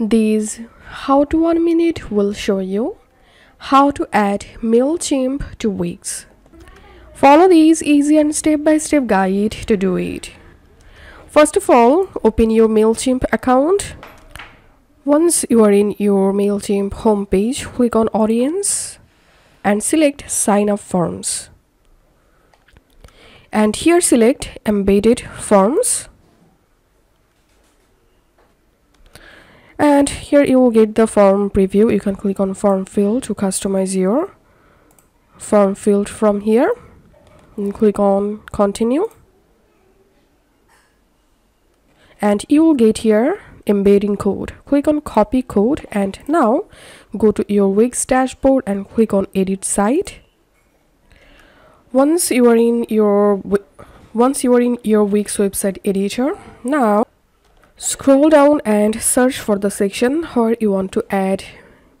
This how to one minute will show you how to add MailChimp to Wix. Follow these easy and step-by-step -step guide to do it. First of all, open your MailChimp account. Once you are in your MailChimp homepage, click on Audience and select Sign Up Forms. And here select Embedded Forms. And here you will get the form preview. You can click on form field to customize your form field from here. And click on continue. And you will get here embedding code. Click on copy code and now go to your wix dashboard and click on edit site. Once you are in your once you are in your wix website editor now Scroll down and search for the section where you want to add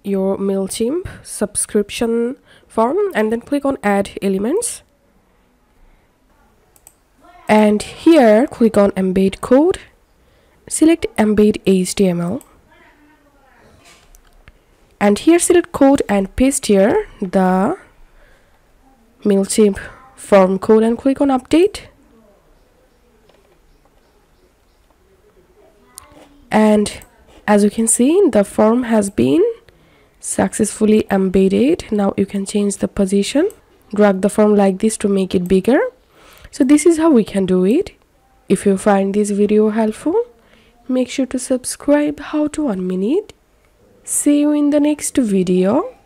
your MailChimp subscription form and then click on add elements. And here click on embed code. Select embed HTML. And here select code and paste here the MailChimp form code and click on update. And as you can see the form has been successfully embedded. Now you can change the position. Drag the form like this to make it bigger. So this is how we can do it. If you find this video helpful make sure to subscribe. How to one minute. See you in the next video